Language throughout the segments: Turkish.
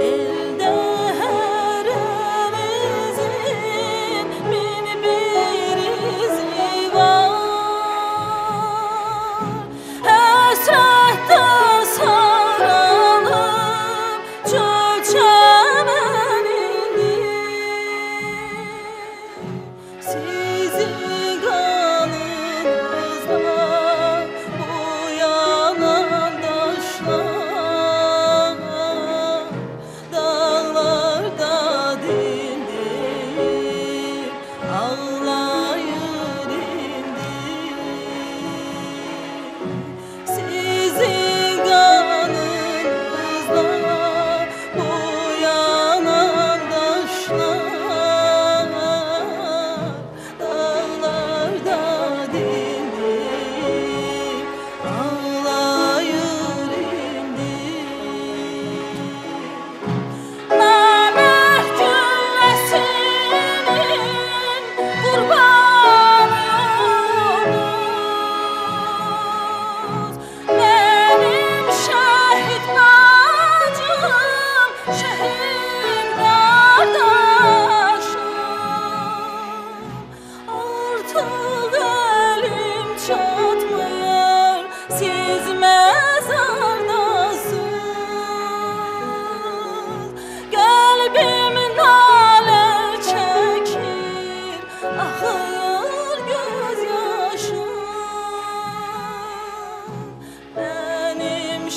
in.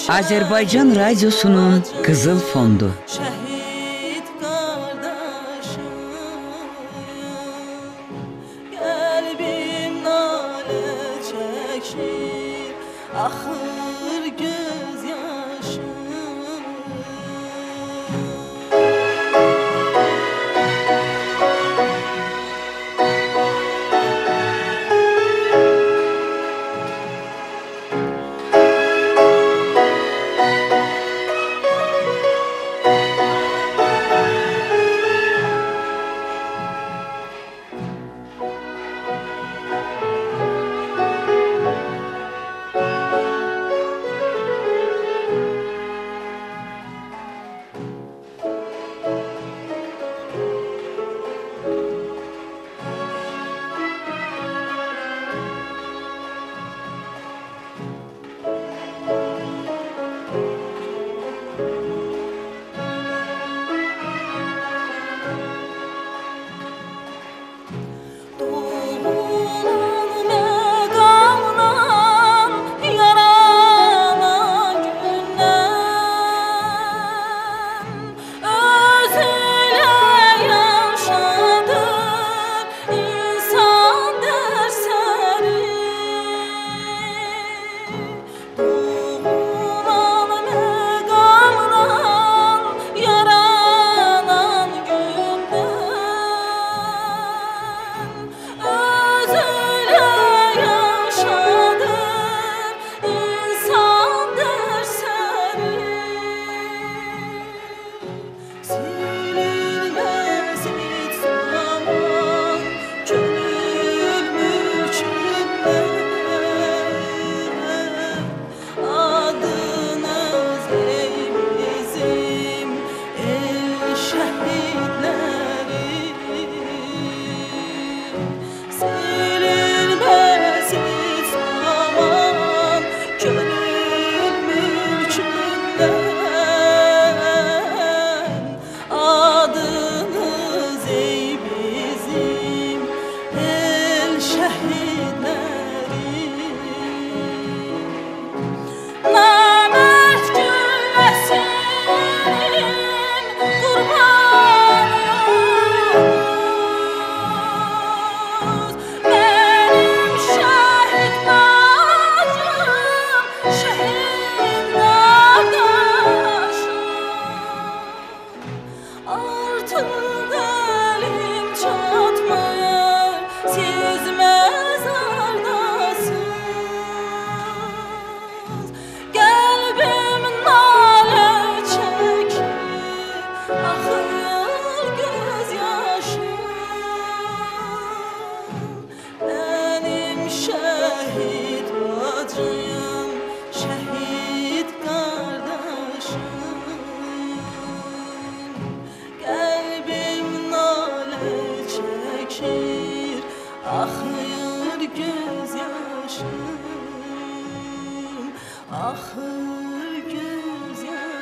Azerbaycan Radyosu'nun Kızıl Fondu. Şehit Ah Akıyor gözyaşım Akıyor ah gözyaşım